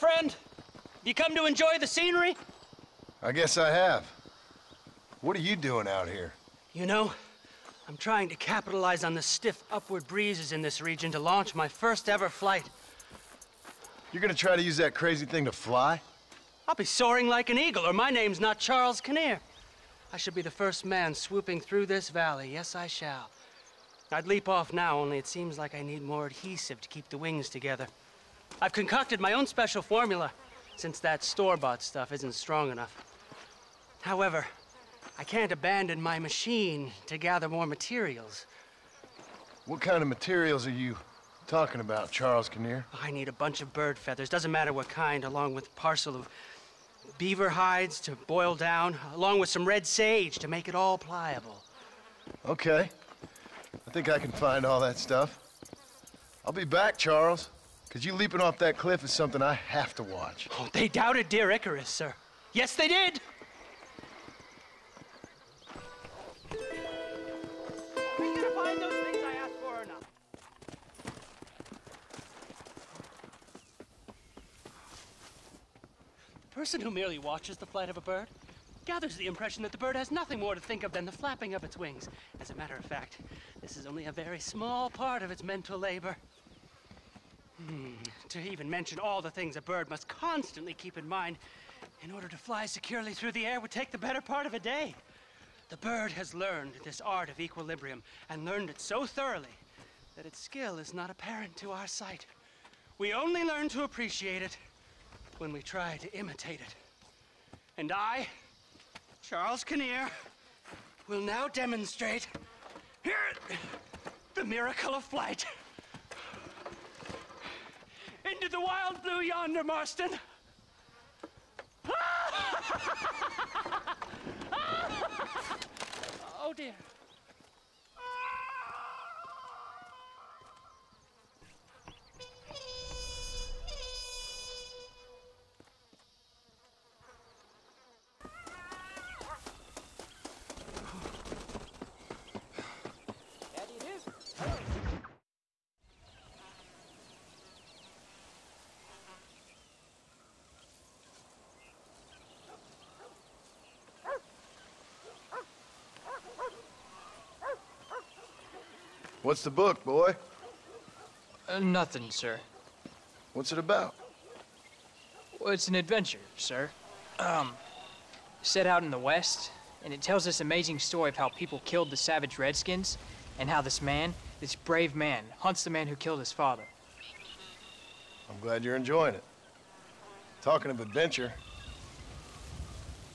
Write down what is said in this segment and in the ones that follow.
friend? You come to enjoy the scenery? I guess I have. What are you doing out here? You know, I'm trying to capitalize on the stiff upward breezes in this region to launch my first ever flight. You're gonna try to use that crazy thing to fly? I'll be soaring like an eagle, or my name's not Charles Kinnear. I should be the first man swooping through this valley. Yes, I shall. I'd leap off now, only it seems like I need more adhesive to keep the wings together. I've concocted my own special formula, since that store-bought stuff isn't strong enough. However, I can't abandon my machine to gather more materials. What kind of materials are you talking about, Charles Kinnear? I need a bunch of bird feathers, doesn't matter what kind, along with a parcel of beaver hides to boil down, along with some red sage to make it all pliable. Okay. I think I can find all that stuff. I'll be back, Charles. Because you leaping off that cliff is something I have to watch. Oh, they doubted dear Icarus, sir. Yes, they did! Are you gonna find those things I asked for or not? The person who merely watches the flight of a bird gathers the impression that the bird has nothing more to think of than the flapping of its wings. As a matter of fact, this is only a very small part of its mental labor. Hmm, to even mention all the things a bird must constantly keep in mind in order to fly securely through the air would take the better part of a day. The bird has learned this art of equilibrium and learned it so thoroughly that its skill is not apparent to our sight. We only learn to appreciate it when we try to imitate it. And I, Charles Kinnear, will now demonstrate here the miracle of flight. The wild blue yonder, Marston. oh dear. What's the book, boy? Uh, nothing, sir. What's it about? Well, it's an adventure, sir. Um, set out in the West, and it tells this amazing story of how people killed the savage Redskins, and how this man, this brave man, hunts the man who killed his father. I'm glad you're enjoying it. Talking of adventure,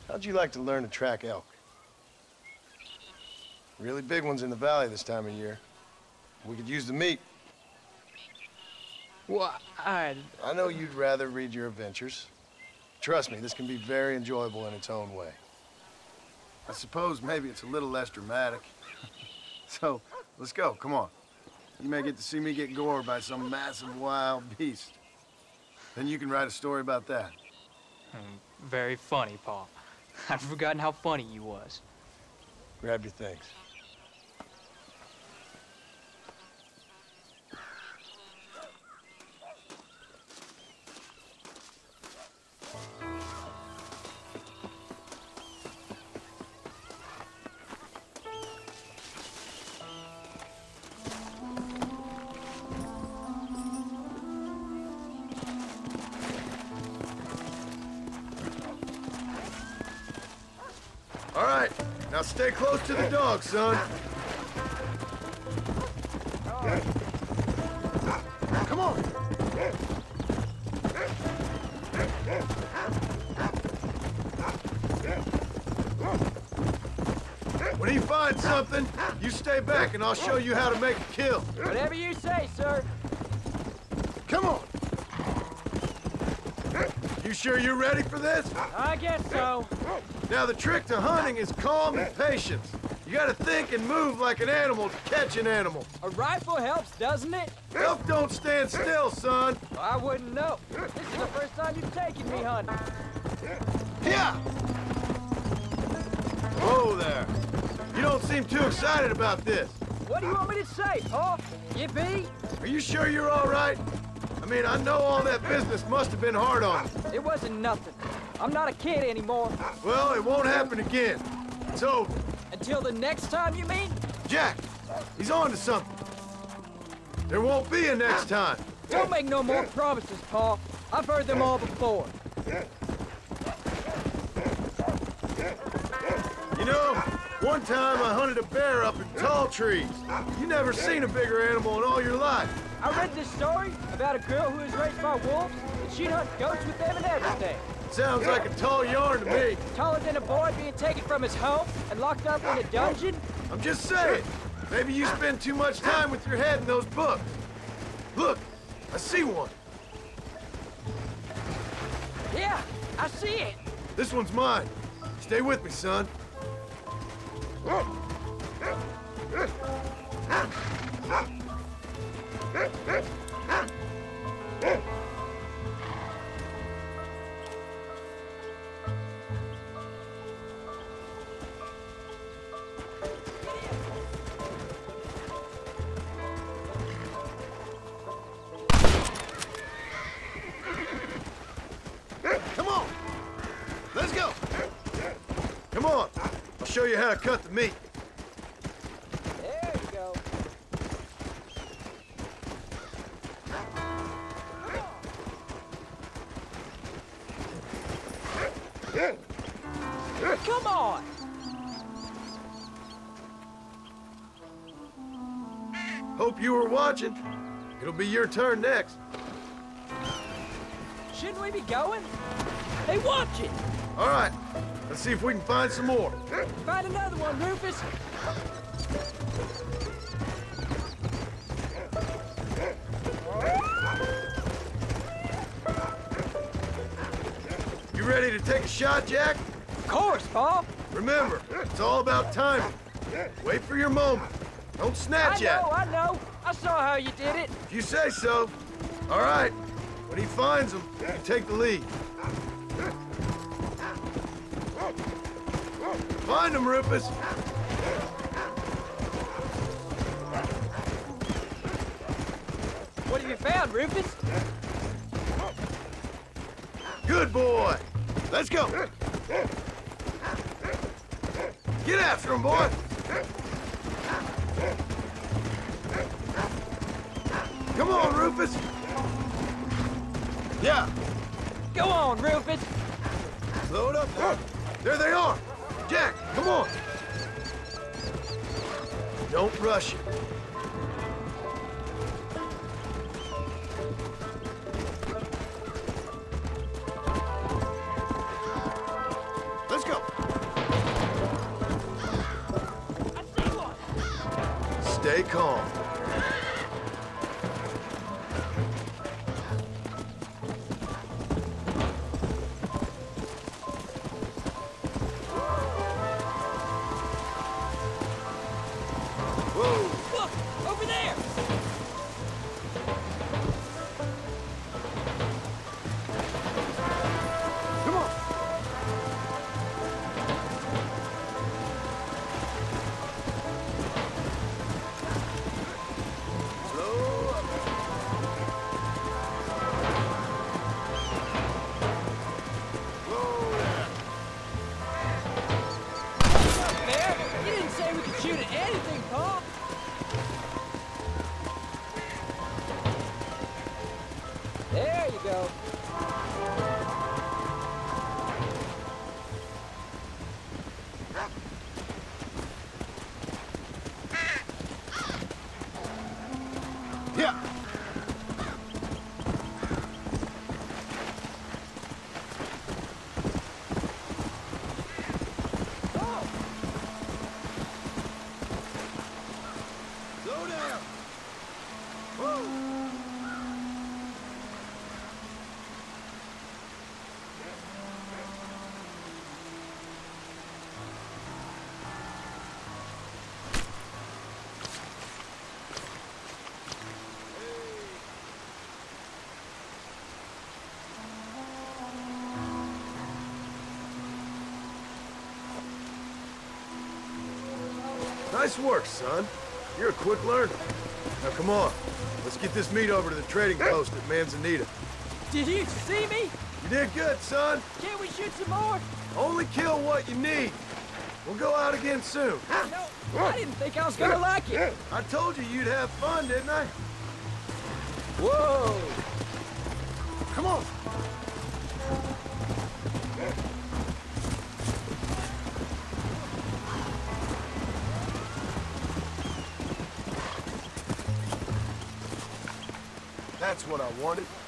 how'd you like to learn to track elk? Really big ones in the valley this time of year. We could use the meat. Well, I... I know you'd rather read your adventures. Trust me, this can be very enjoyable in its own way. I suppose maybe it's a little less dramatic. so, let's go, come on. You may get to see me get gored by some massive wild beast. Then you can write a story about that. Hmm, very funny, Paul. I'd forgotten how funny you was. Grab your things. Stay close to the dog, son. Come on. When he finds something, you stay back and I'll show you how to make a kill. Whatever you say, sir. Come on. You sure you're ready for this? I guess so. Now, the trick to hunting is calm and patience. You gotta think and move like an animal to catch an animal. A rifle helps, doesn't it? Elk don't stand still, son. Well, I wouldn't know. This is the first time you've taken me hunting. Yeah. Whoa there. You don't seem too excited about this. What do you want me to say, Paul? Yippee? Are you sure you're all right? I mean, I know all that business must have been hard on you. It wasn't nothing. I'm not a kid anymore. Well, it won't happen again. It's over. Until the next time, you mean? Jack, he's on to something. There won't be a next time. Don't make no more promises, Paul. I've heard them all before. You know, one time I hunted a bear up in tall trees. You never seen a bigger animal in all your life. I read this story about a girl who was raised by wolves, and she'd hunt goats with them and everything. Sounds like a tall yarn to me. Taller than a boy being taken from his home and locked up in a dungeon? I'm just saying. Maybe you spend too much time with your head in those books. Look, I see one. Yeah, I see it. This one's mine. Stay with me, son. How to cut the meat. There you go. Come on! Hope you were watching. It'll be your turn next. Shouldn't we be going? Hey, watch it! All right. Let's see if we can find some more. Find another one, Rufus! You ready to take a shot, Jack? Of course, Paul! Remember, it's all about timing. Wait for your moment. Don't snatch know, at it. I know! I saw how you did it! If you say so. All right. When he finds them, you take the lead. Find them, Rufus. What have you found, Rufus? Good boy. Let's go. Get after him, boy. Come on, Rufus. Yeah, Go on, Rufus! load up. There they are. Jack, come on. Don't rush it. Nice work, son. You're a quick learner. Now come on. Let's get this meat over to the trading post at Manzanita. Did you see me? You did good, son. Can't we shoot some more? Only kill what you need. We'll go out again soon. No, I didn't think I was gonna like it. I told you you'd have fun, didn't I? Whoa! Come on. What I wanted.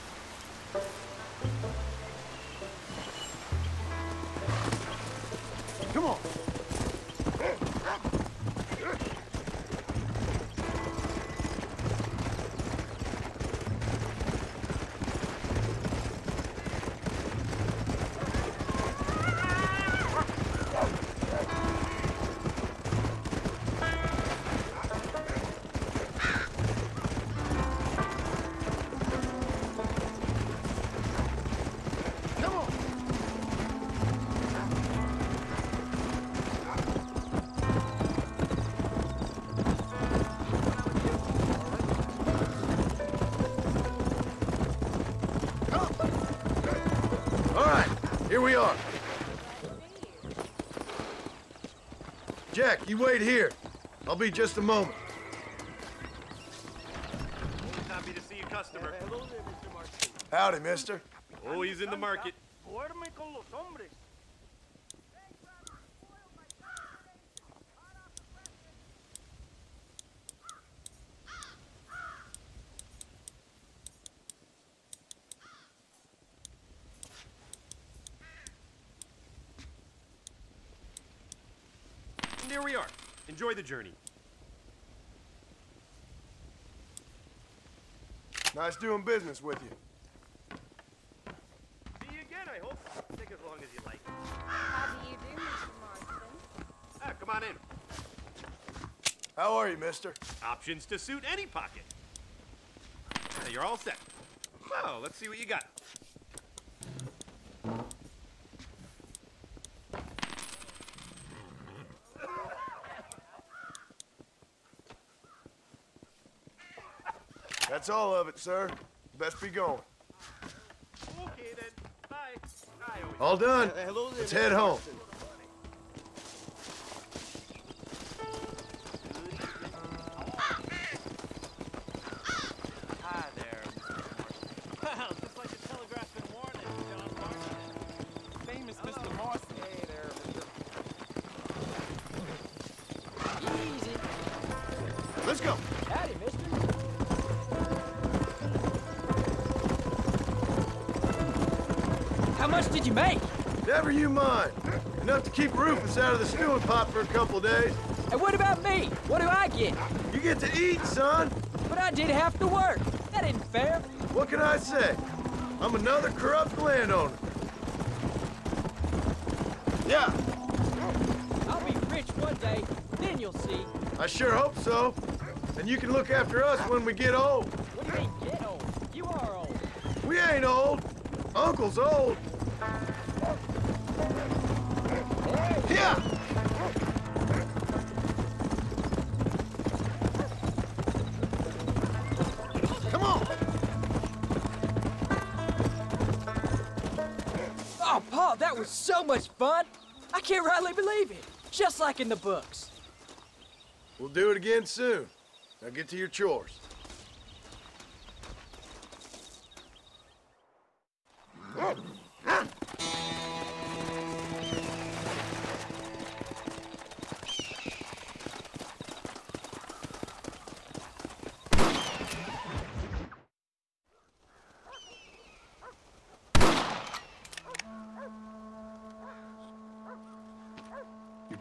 You wait here. I'll be just a moment. Happy to see a customer. Howdy, mister. Oh, he's in the market. And there we are. Enjoy the journey. Nice doing business with you. See you again, I hope. Take as long as you like. How do you do, Mr. Marston? Ah, come on in. How are you, mister? Options to suit any pocket. Ah, you're all set. Well, let's see what you got. That's all of it, sir. Best be going. Okay then. Bye. I always All done. Let's head home. Much did you make? Never you mind. Enough to keep Rufus out of the stewing pot for a couple days. And what about me? What do I get? You get to eat, son. But I did half the work. That isn't fair. What can I say? I'm another corrupt landowner. Yeah, I'll be rich one day, then you'll see. I sure hope so. And you can look after us when we get old. What do you mean, get old? You are old. We ain't old. Uncle's old. That was so much fun. I can't rightly believe it. Just like in the books. We'll do it again soon. Now get to your chores.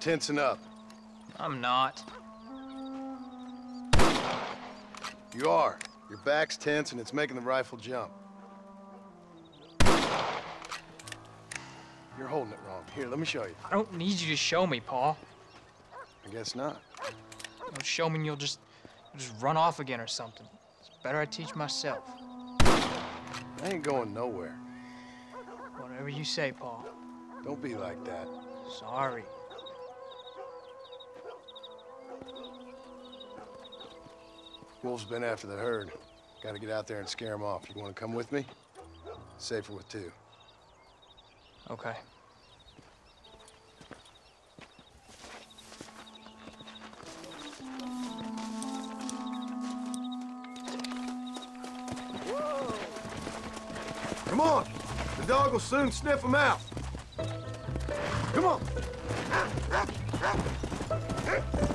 Tensing up. I'm not. You are. Your back's tense and it's making the rifle jump. You're holding it wrong. Here, let me show you. I don't need you to show me, Paul. I guess not. You'll show me and you'll just, you'll just run off again or something. It's better I teach myself. I ain't going nowhere. Whatever you say, Paul. Don't be like that. Sorry. Wolves been after the herd. Gotta get out there and scare them off. You wanna come with me? Safer with two. Okay. Come on! The dog will soon sniff them out. Come on! Look out! I can shoot.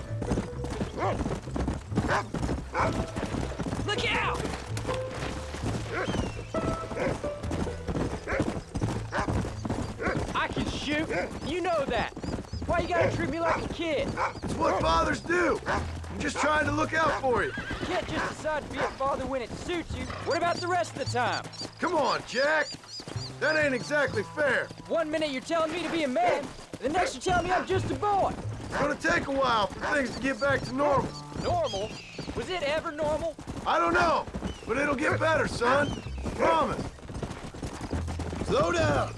You know that. Why you gotta treat me like a kid? It's what fathers do. I'm just trying to look out for you. You can't just decide to be a father when it suits you. What about the rest of the time? Come on, Jack. That ain't exactly fair. One minute you're telling me to be a man, the next you're telling me I'm just a boy. It's gonna take a while for things to get back to normal. Normal? Was it ever normal? I don't know, but it'll get better, son. Promise. Slow down.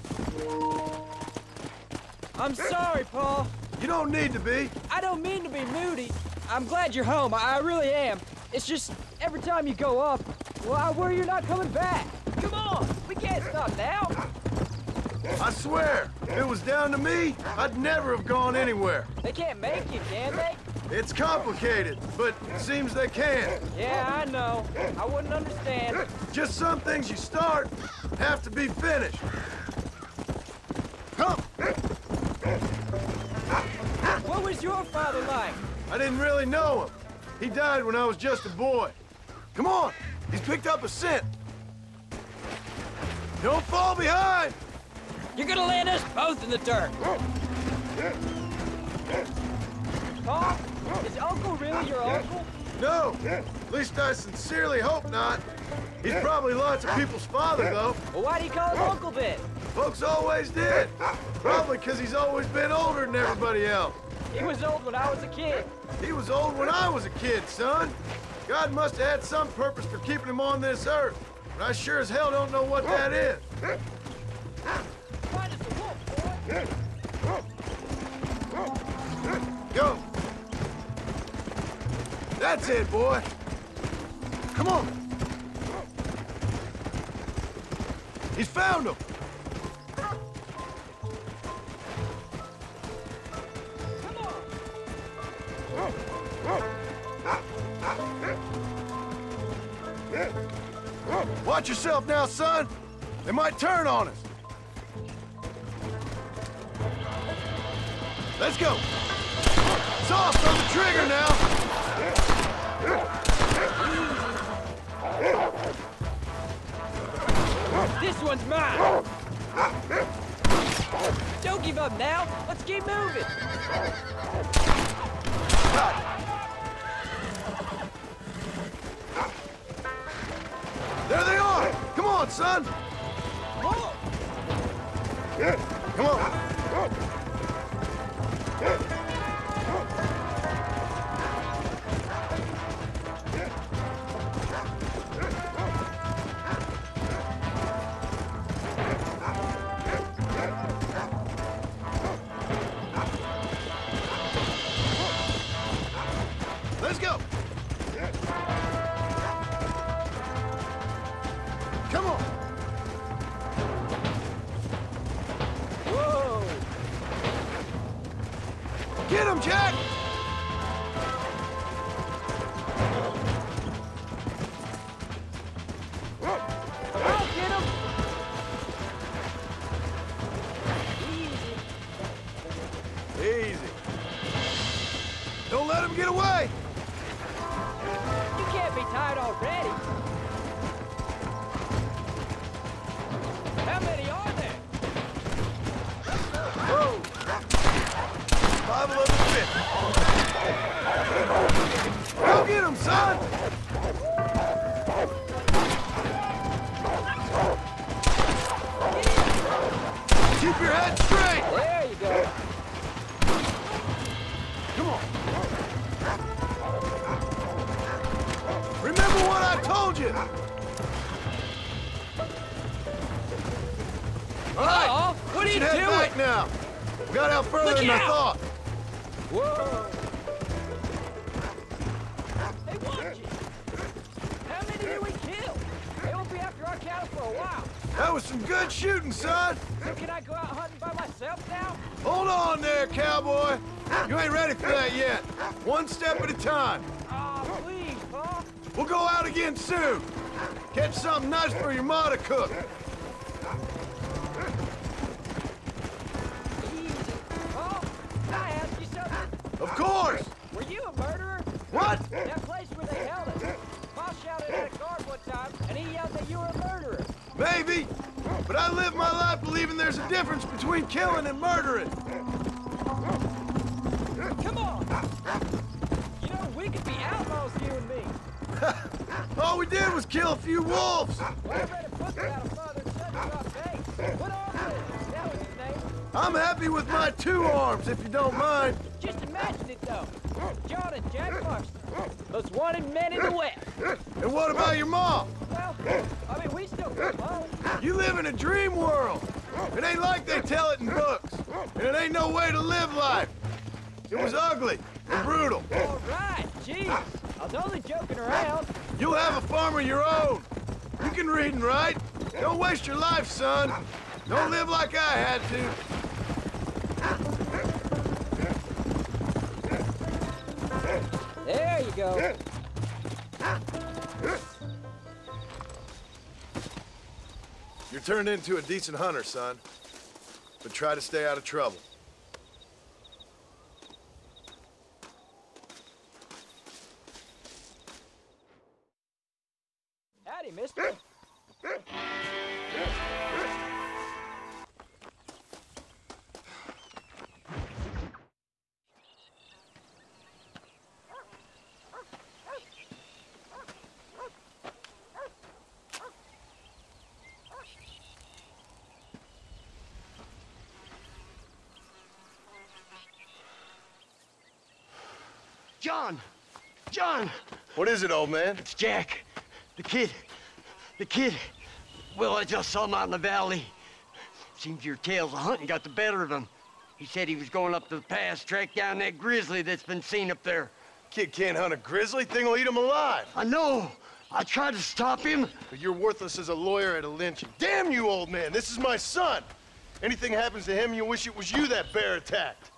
I'm sorry, Paul. You don't need to be. I don't mean to be moody. I'm glad you're home. I really am. It's just every time you go up, well, I worry you're not coming back. Come on, we can't stop now. I swear, if it was down to me, I'd never have gone anywhere. They can't make you, can they? It's complicated, but it seems they can. Yeah, I know. I wouldn't understand. Just some things you start have to be finished. Come! What was your father like? I didn't really know him. He died when I was just a boy. Come on! He's picked up a scent. Don't fall behind! You're gonna land us both in the dirt. Paul, is Uncle really your uncle? No! At least I sincerely hope not. He's probably lots of people's father, though. Well, why do you call him Uncle then? Folks always did. Probably because he's always been older than everybody else. He was old when I was a kid. He was old when I was a kid, son. God must have had some purpose for keeping him on this earth. But I sure as hell don't know what that is. Wolf. Go. That's it, boy. Come on. He's found him. Watch yourself now, son. They might turn on us. Let's go. Soft on the trigger now. This one's mine. Don't give up now. Let's keep moving. There they are. Come on, son. Keep your head straight! There you go. Come on. Remember what I told you! All right, uh -oh. what are you head doing? back now. Got out further Look than out. I thought. Whoa. Hey, watch it. How many did we kill? They will be after our cattle for a while. That was some good shooting, son. Where can I go Hold on there, cowboy. You ain't ready for that yet. One step at a time. Aw, please, Pa. We'll go out again soon. Catch something nice for your ma to cook. You're turned into a decent hunter, son. But try to stay out of trouble. What is it, old man? It's Jack. The kid. The kid. Well, I just saw him out in the valley. Seems your tales of hunting got the better of him. He said he was going up to the pass, track down that grizzly that's been seen up there. Kid can't hunt a grizzly. Thing will eat him alive. I know. I tried to stop him. But you're worthless as a lawyer at a lynching. Damn you, old man. This is my son. Anything happens to him, you'll wish it was you that bear attacked.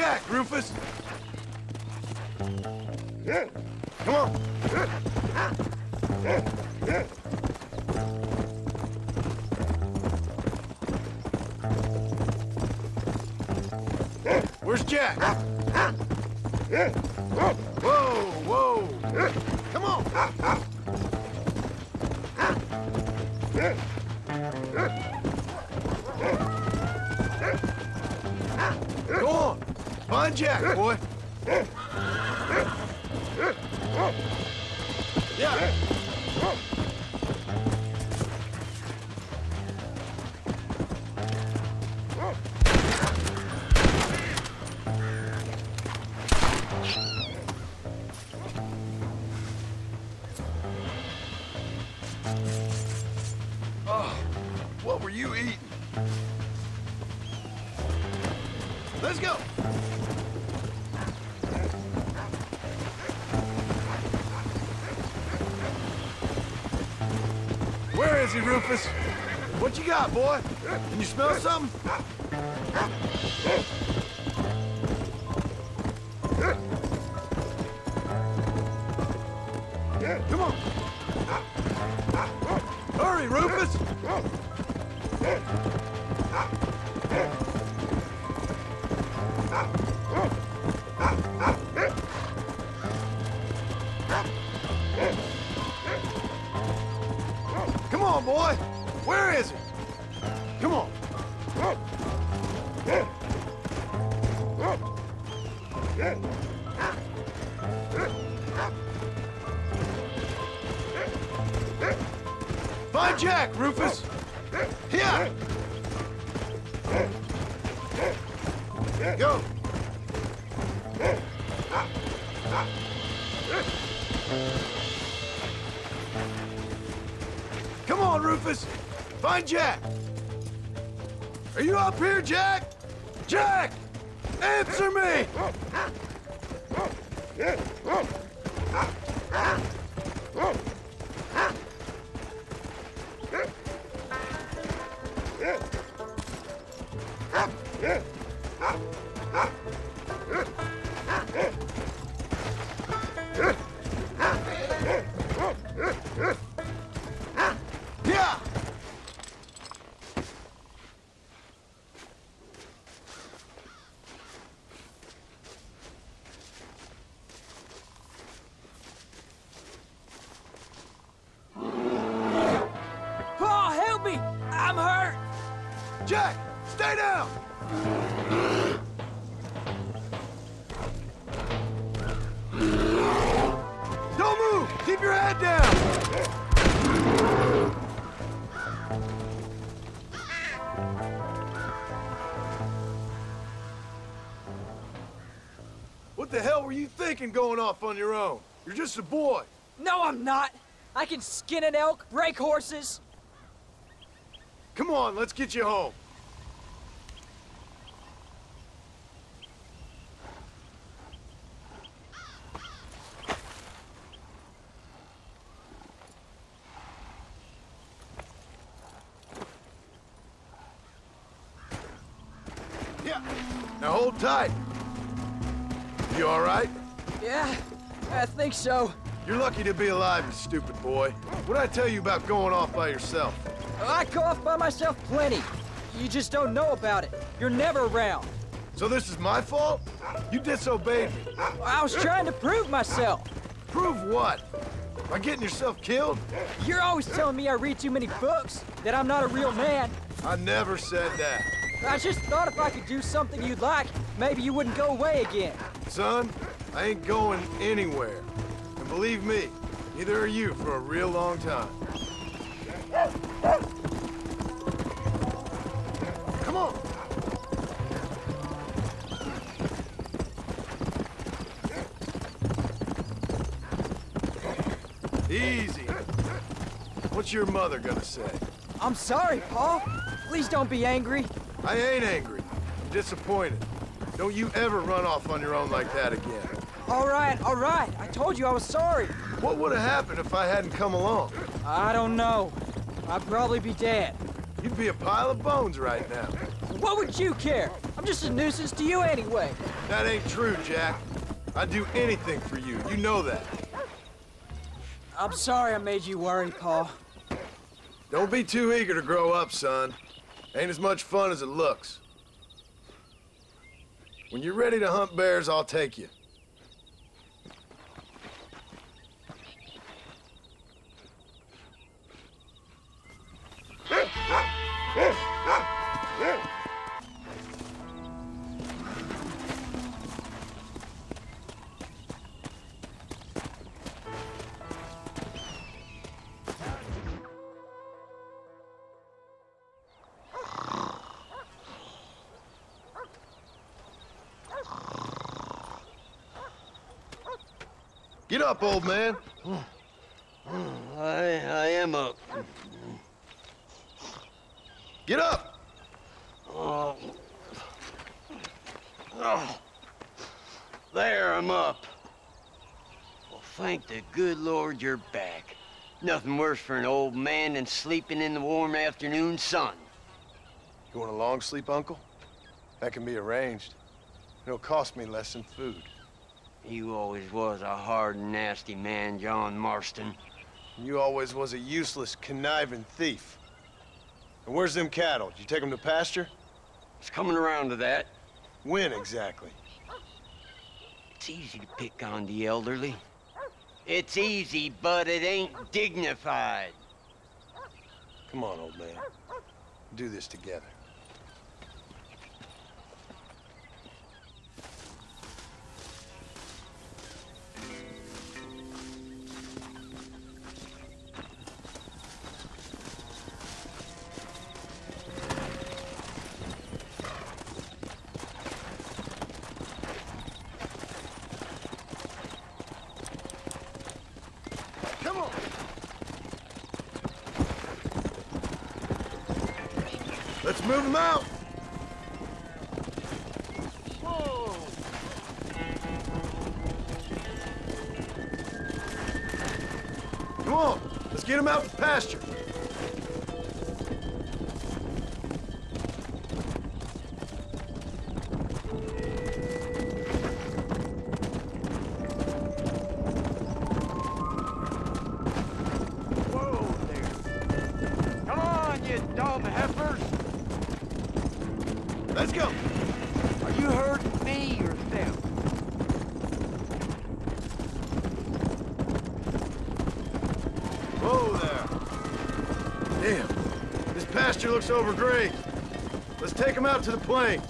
Jack, Rufus. Come on. Where's Jack? Whoa, whoa. Come on. Go on. Find Jack, boy. Rufus? What you got, boy? Can you smell something? Thinking going off on your own? You're just a boy. No, I'm not! I can skin an elk, break horses. Come on, let's get you home. Yeah. Now hold tight. I think so. You're lucky to be alive, you stupid boy. What'd I tell you about going off by yourself? I go off by myself plenty. You just don't know about it. You're never around. So this is my fault? You disobeyed me. I was trying to prove myself. Prove what? By getting yourself killed? You're always telling me I read too many books, that I'm not a real man. I never said that. I just thought if I could do something you'd like, maybe you wouldn't go away again. Son, I ain't going anywhere. And believe me, neither are you for a real long time. Come on. Easy. What's your mother gonna say? I'm sorry, Paul. Please don't be angry. I ain't angry. I'm disappointed. Don't you ever run off on your own like that again. All right, all right. I told you I was sorry. What would have happened if I hadn't come along? I don't know. I'd probably be dead. You'd be a pile of bones right now. What would you care? I'm just a nuisance to you anyway. That ain't true, Jack. I'd do anything for you. You know that. I'm sorry I made you worry, Paul. Don't be too eager to grow up, son. Ain't as much fun as it looks. When you're ready to hunt bears, I'll take you. Up, old man. I, I am up. Get up! Oh. Oh. There, I'm up. Well, thank the good Lord you're back. Nothing worse for an old man than sleeping in the warm afternoon sun. You want a long sleep, Uncle? That can be arranged. It'll cost me less than food. You always was a hard and nasty man, John Marston. You always was a useless, conniving thief. And where's them cattle? Did you take them to pasture? It's coming around to that. When exactly? It's easy to pick on the elderly. It's easy, but it ain't dignified. Come on, old man. Do this together. over Gray. Let's take him out to the plane.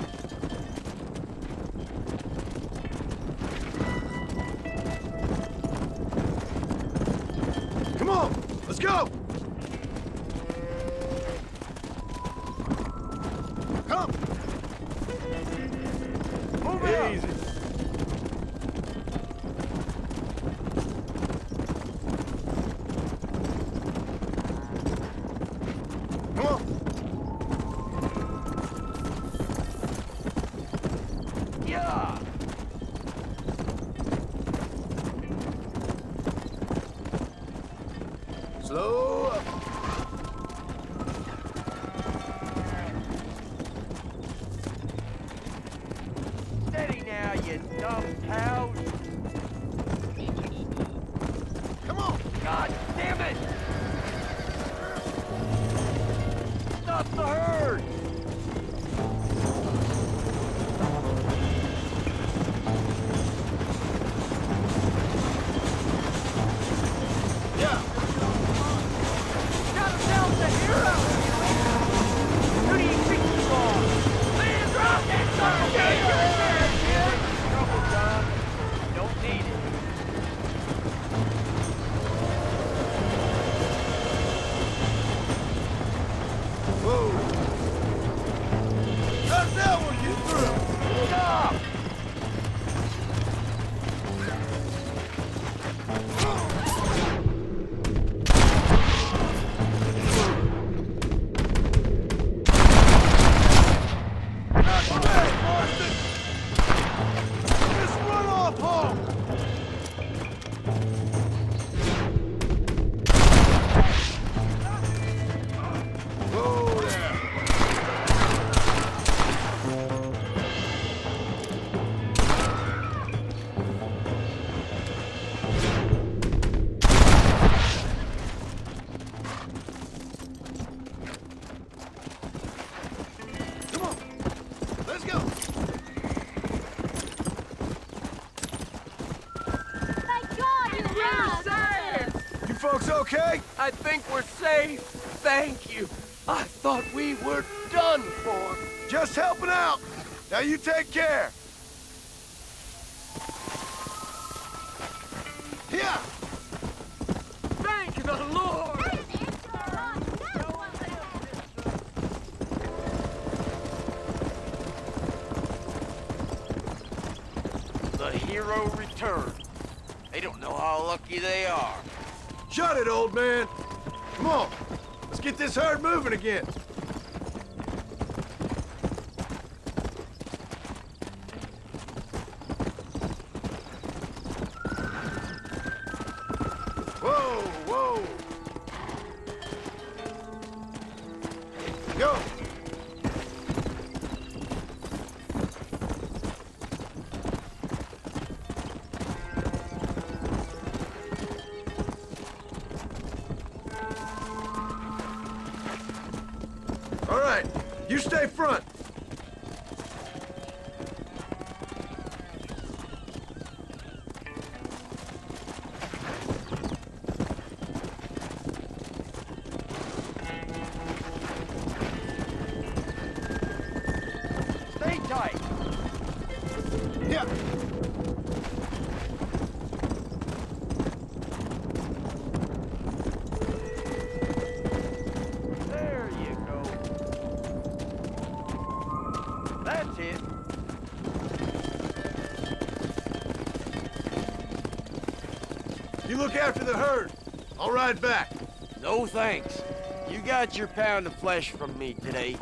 okay? I think we're safe. Thank you. I thought we were done for. Just helping out. Now you take care. Yeah. Thank the Lord! The hero returned. They don't know how lucky they are. Shut it, old man. Come on, let's get this herd moving again. ride back? No thanks. You got your pound of flesh from me today.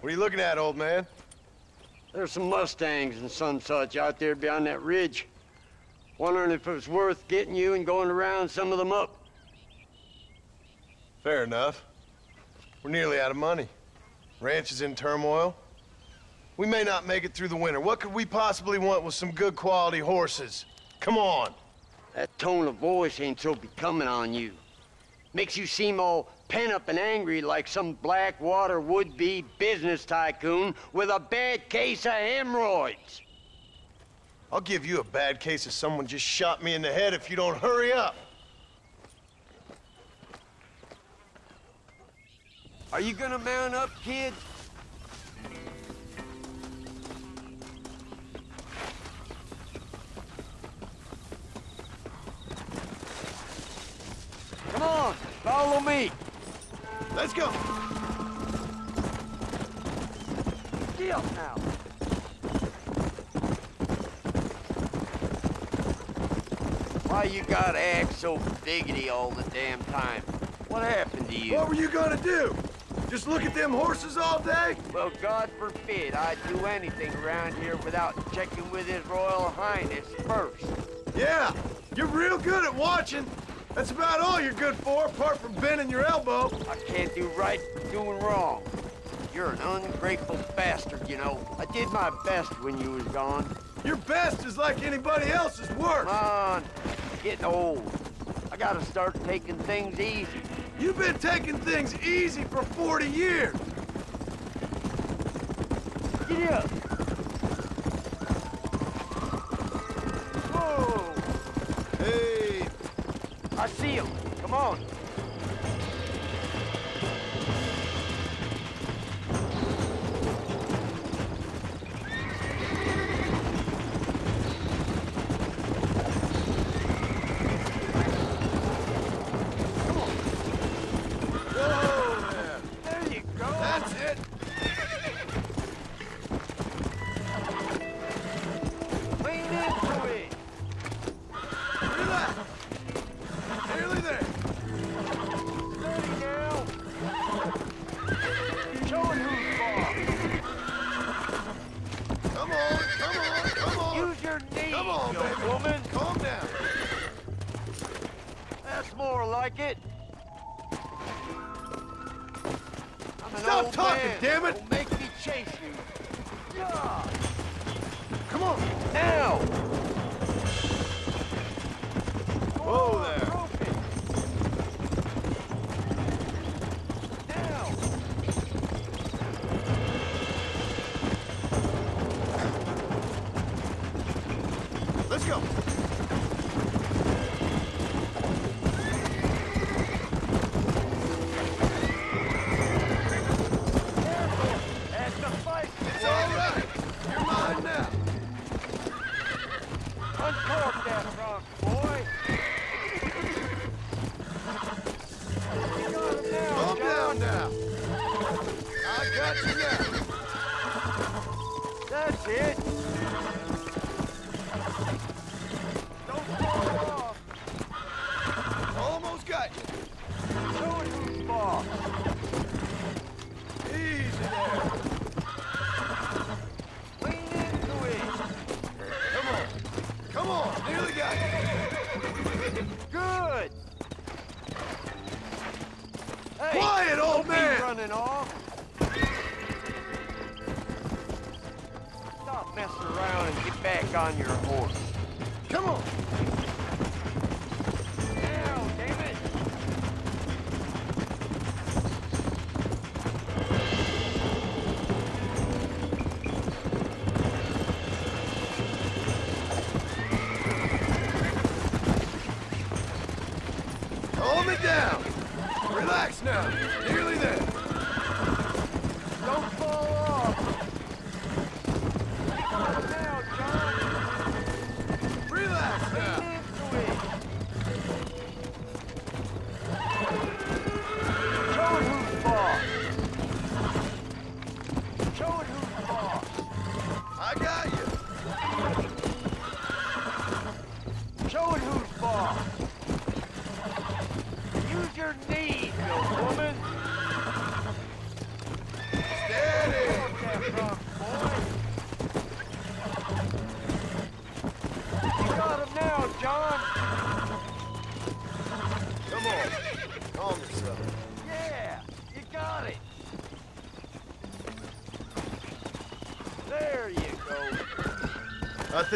What are you looking at, old man? There's some Mustangs and some such out there beyond that ridge. Wondering if it's worth getting you and going around some of them up. Fair enough. We're nearly out of money. Ranch is in turmoil. We may not make it through the winter. What could we possibly want with some good quality horses? Come on. That tone of voice ain't so becoming on you. Makes you seem all pent up and angry like some blackwater would-be business tycoon with a bad case of hemorrhoids. I'll give you a bad case of someone just shot me in the head if you don't hurry up. Are you gonna mount up, kid? Come on, follow me. Let's go. Still now. Why you gotta act so diggity all the damn time? What happened to you? What were you gonna do? Just look at them horses all day? Well, God forbid I'd do anything around here without checking with His Royal Highness first. Yeah, you're real good at watching. That's about all you're good for, apart from bending your elbow. I can't do right doing wrong. You're an ungrateful bastard, you know. I did my best when you was gone. Your best is like anybody else's work. Come on, getting old. I gotta start taking things easy. You've been taking things easy for 40 years. Get up. Whoa, Hey, I see him. Come on. Nearly got you. Good. Hey, Quiet, old man. running off. Stop messing around and get back on your horse. Come on.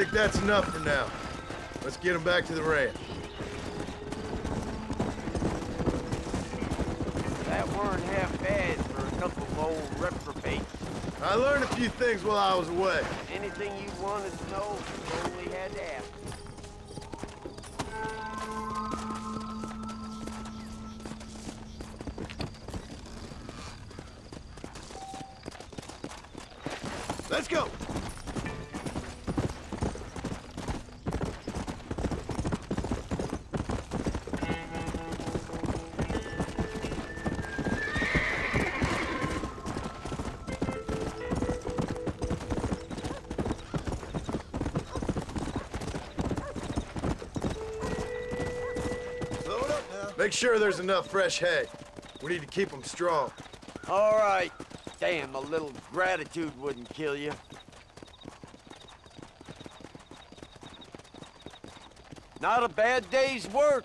Think that's enough for now. Let's get them back to the ranch. That weren't half bad for a couple of old reprobates. I learned a few things while I was away. Anything you wanted to know, Make sure there's enough fresh hay. We need to keep them strong. All right. Damn, a little gratitude wouldn't kill you. Not a bad day's work.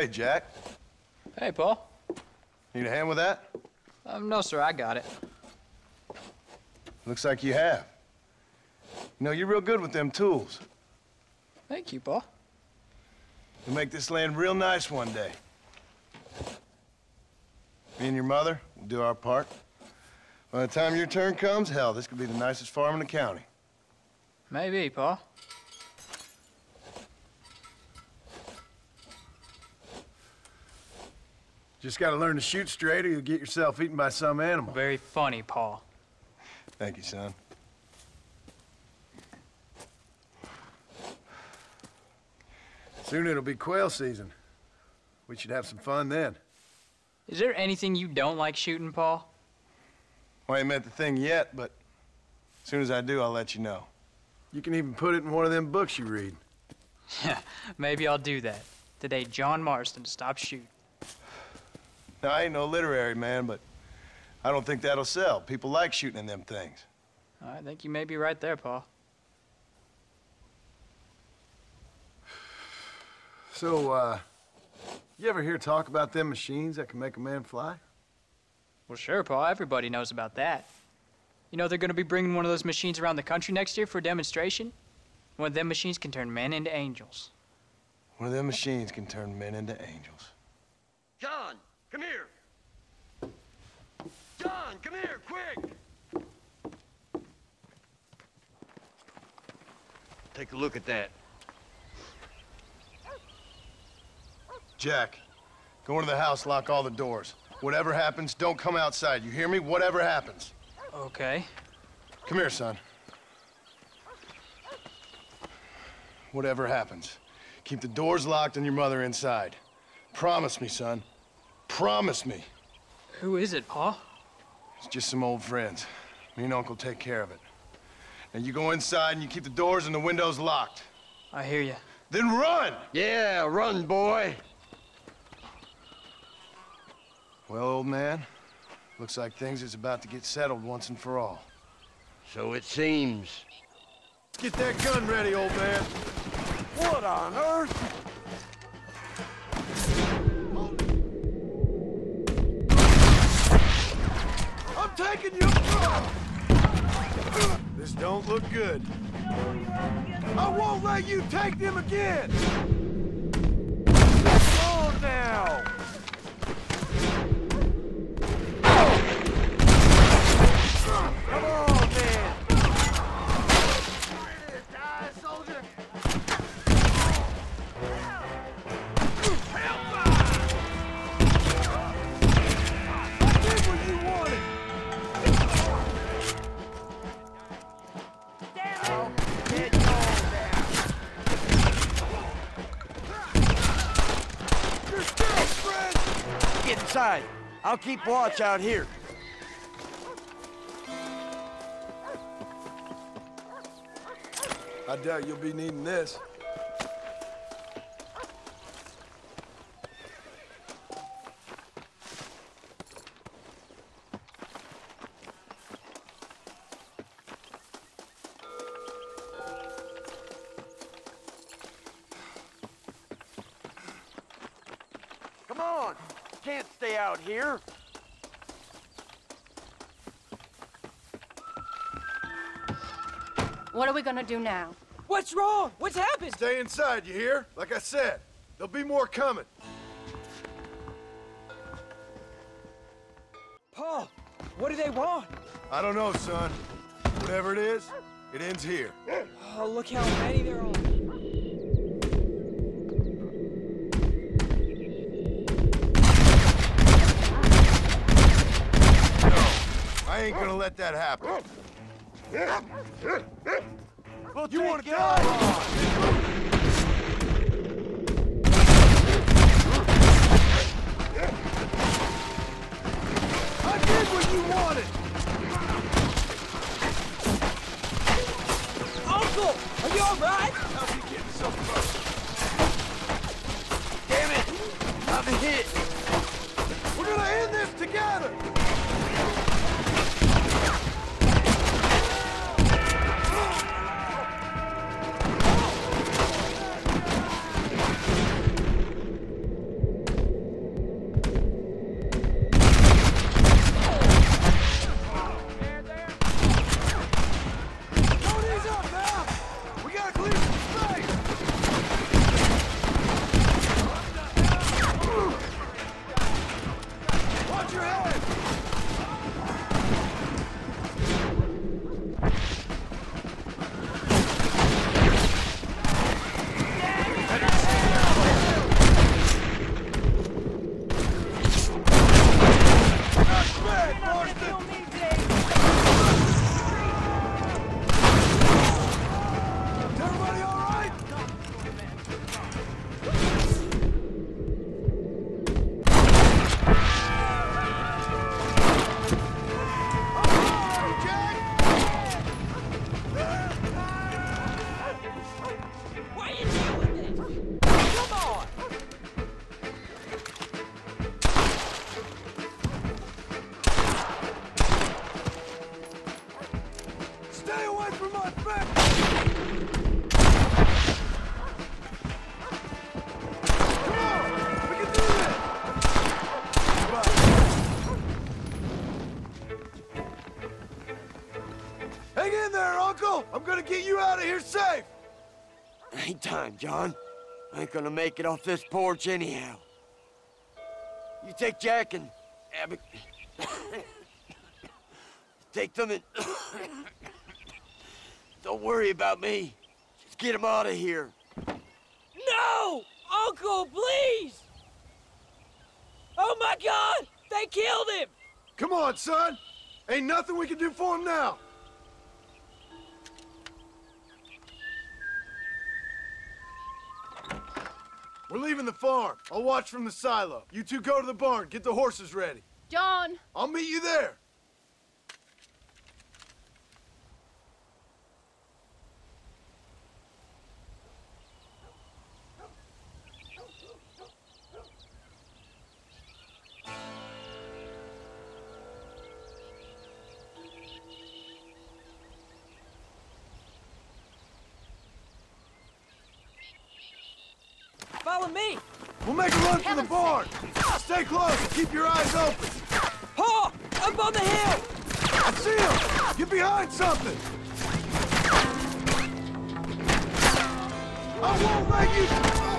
Hey, Jack. Hey, Pa. Need a hand with that? Um, no, sir, I got it. Looks like you have. You know, you're real good with them tools. Thank you, Pa. You'll make this land real nice one day. Me and your mother will do our part. By the time your turn comes, hell, this could be the nicest farm in the county. Maybe, Pa. Just gotta learn to shoot straight or you'll get yourself eaten by some animal. Very funny, Pa. Thank you, son. Soon it'll be quail season. We should have some fun then. Is there anything you don't like shooting, Pa? Well, I ain't met the thing yet, but as soon as I do, I'll let you know. You can even put it in one of them books you read. Yeah, maybe I'll do that. Today, John Marston stopped shooting. Now, I ain't no literary man, but I don't think that'll sell. People like shooting in them things. I think you may be right there, Pa. So, uh, you ever hear talk about them machines that can make a man fly? Well, sure, Pa. Everybody knows about that. You know they're going to be bringing one of those machines around the country next year for a demonstration? One of them machines can turn men into angels. One of them machines can turn men into angels. John, come here. John, come here, quick. Take a look at that. Jack, go into the house, lock all the doors. Whatever happens, don't come outside. You hear me? Whatever happens. Okay. Come here, son. Whatever happens, keep the doors locked and your mother inside. Promise me, son. Promise me. Who is it, Pa? It's just some old friends. Me and Uncle take care of it. Now you go inside and you keep the doors and the windows locked. I hear you. Then run! Yeah, run, boy. Well, old man, looks like things is about to get settled once and for all. So it seems. Get that gun ready, old man. What on earth? Taking you! This don't look good. I won't let you take them again! Come on now. I'll keep watch out here. I doubt you'll be needing this. Gonna do now? What's wrong? What's happened? Stay inside, you hear? Like I said, there'll be more coming. Pa, what do they want? I don't know, son. Whatever it is, it ends here. Oh, look how many there are. I ain't gonna let that happen. We'll You wanna care die? I did what you wanted! Uncle, are you all right? How's he getting so close? Damn it! I've hit. We're gonna end this together! Uncle! I'm gonna get you out of here safe! Ain't time, John. I ain't gonna make it off this porch anyhow. You take Jack and Abby. take them and. Don't worry about me. Just get them out of here. No! Uncle, please! Oh my god! They killed him! Come on, son! Ain't nothing we can do for him now! We're leaving the farm. I'll watch from the silo. You two go to the barn, get the horses ready. John! I'll meet you there. Follow me! We'll make a run for the barn. Stay close. And keep your eyes open. Pa! Up on the hill! I see him. Get behind something. I won't let you.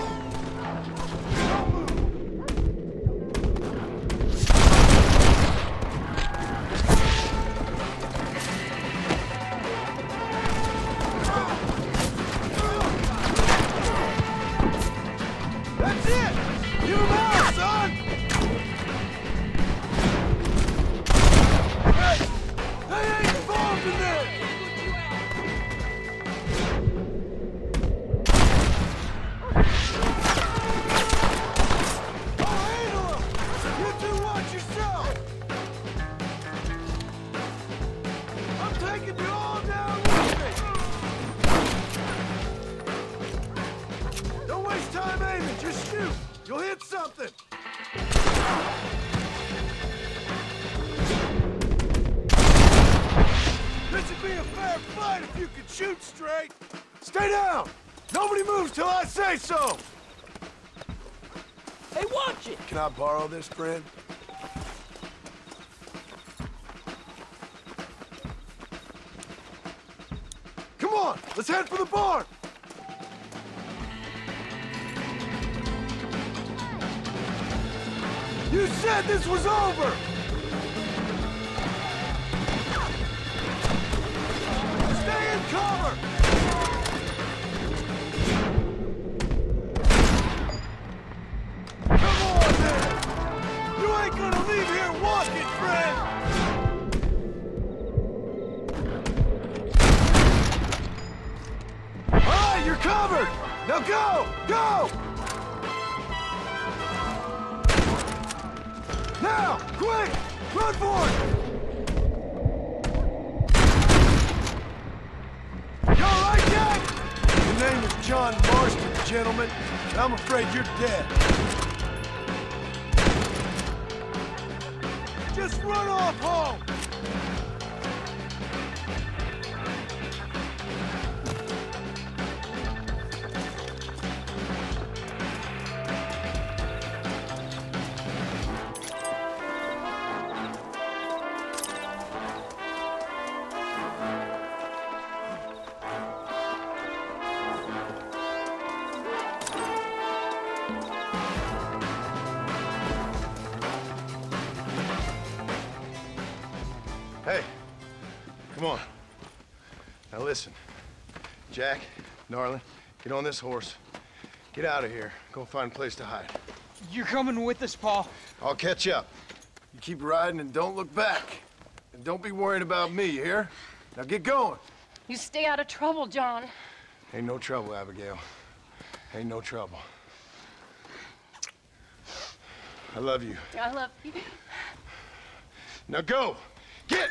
Borrow this, friend? Come on, let's head for the barn! You said this was over! Jack, Darling, get on this horse. Get out of here. Go find a place to hide. You're coming with us, Pa. I'll catch up. You keep riding and don't look back. And don't be worrying about me, you hear? Now get going. You stay out of trouble, John. Ain't no trouble, Abigail. Ain't no trouble. I love you. I love you. Now go! Get!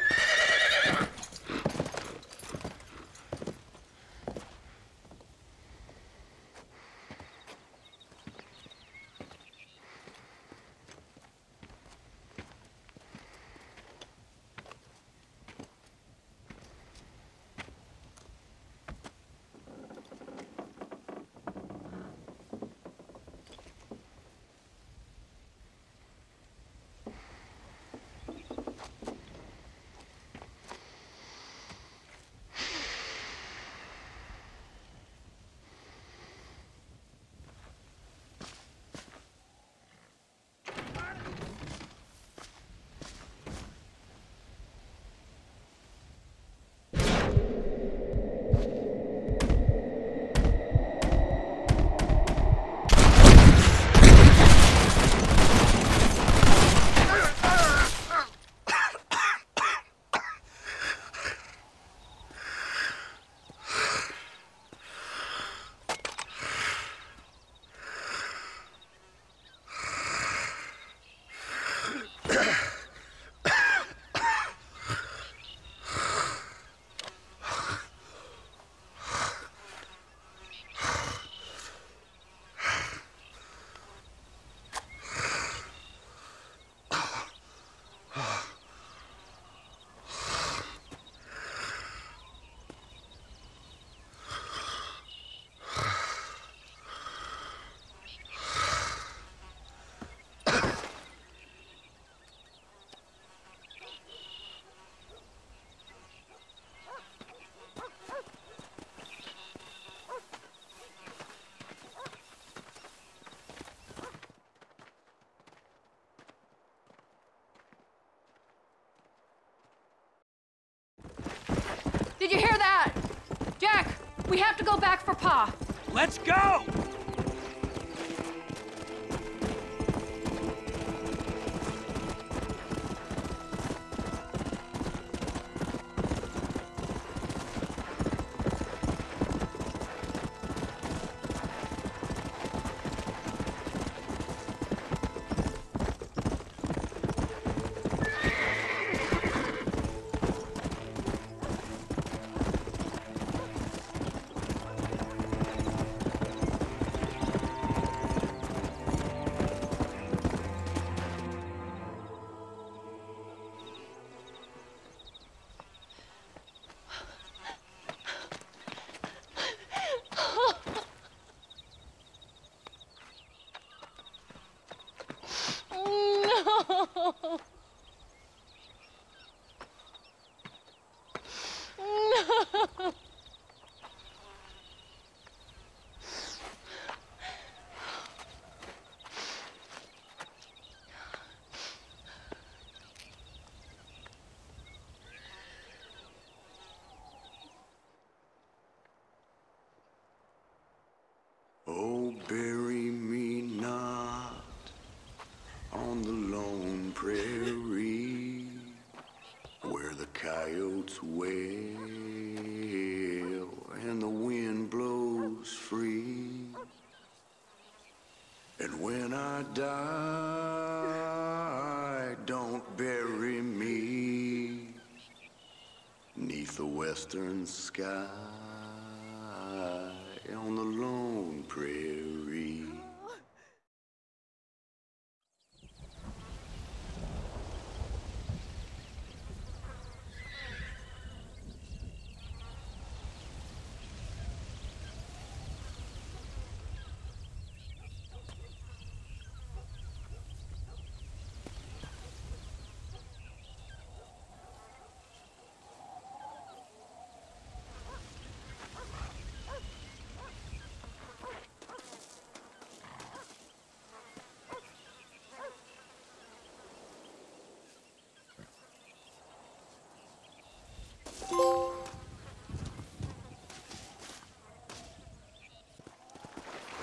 We have to go back for Pa. Let's go! I die, don't bury me neath the western sky on the lone prairie.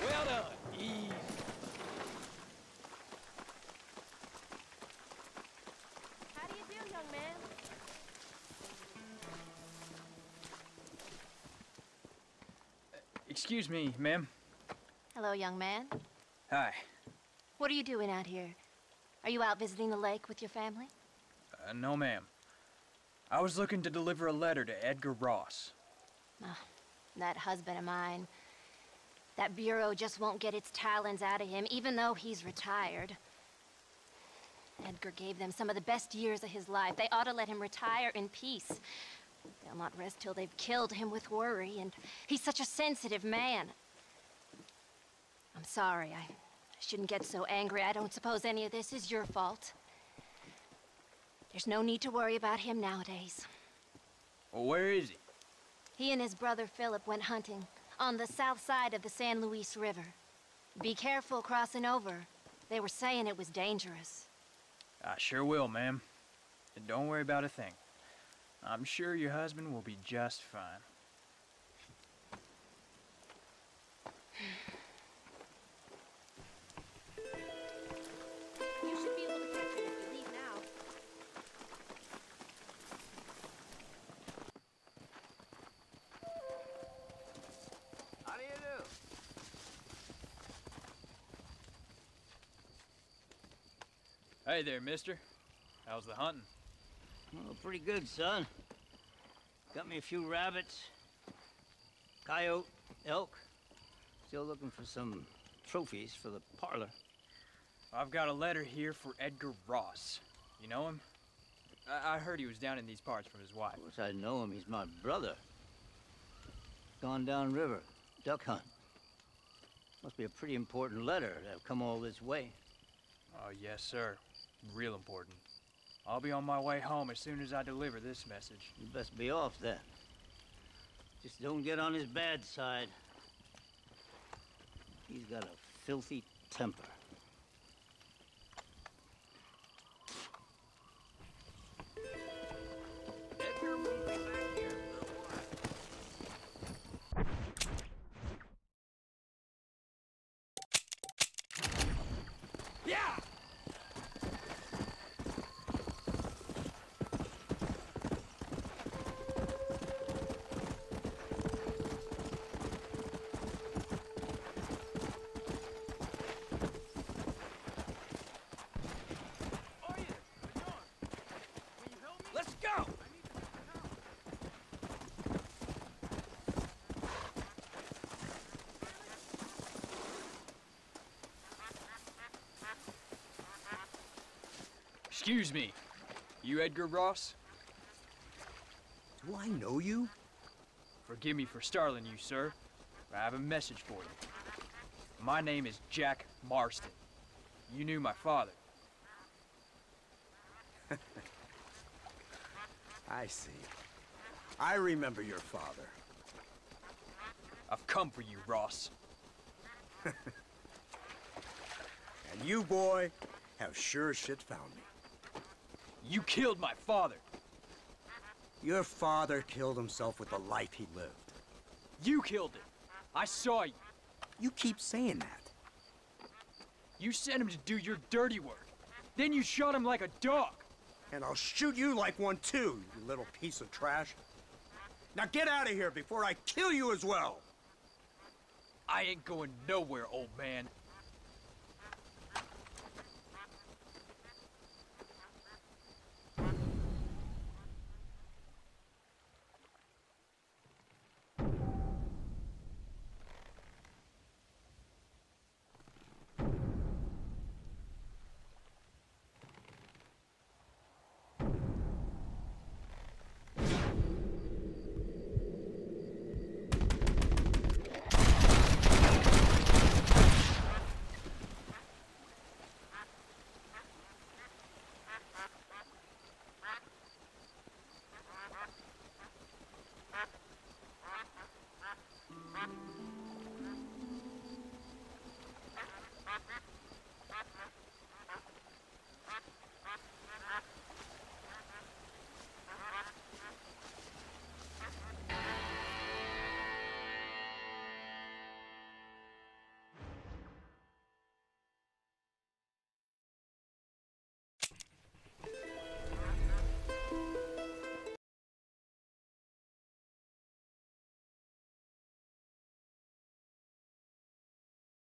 Well done. Easy. How do you do, young man? Excuse me, ma'am. Hello, young man. Hi. What are you doing out here? Are you out visiting the lake with your family? Uh, no, ma'am. I was looking to deliver a letter to Edgar Ross. That husband of mine. That bureau just won't get its talons out of him, even though he's retired. Edgar gave them some of the best years of his life. They ought to let him retire in peace. They'll not rest till they've killed him with worry, and he's such a sensitive man. I'm sorry, I shouldn't get so angry. I don't suppose any of this is your fault. There's no need to worry about him nowadays. Well, where is he? He and his brother Philip went hunting on the south side of the San Luis River. Be careful crossing over. They were saying it was dangerous. I sure will, ma'am. And don't worry about a thing. I'm sure your husband will be just fine. You should be able to catch him if you leave now. How do you do? Hey there, mister. How's the hunting? Oh, pretty good, son. Got me a few rabbits, coyote, elk. Still looking for some trophies for the parlor. I've got a letter here for Edgar Ross. You know him? I, I heard he was down in these parts from his wife. Of course, I know him. He's my brother. Gone down river, duck hunt. Must be a pretty important letter to have come all this way. Oh, yes, sir. Real important. I'll be on my way home as soon as I deliver this message. You best be off then. Just don't get on his bad side. He's got a filthy temper. Excuse me. You Edgar Ross? Do I know you? Forgive me for startling you, sir. I have a message for you. My name is Jack Marston. You knew my father. I see. I remember your father. I've come for you, Ross. And you, boy, have sure shit found me. You killed my father. Your father killed himself with the life he lived. You killed him. I saw you. You keep saying that. You sent him to do your dirty work. Then you shot him like a dog. And I'll shoot you like one too, you little piece of trash. Now get out of here before I kill you as well! I ain't going nowhere, old man.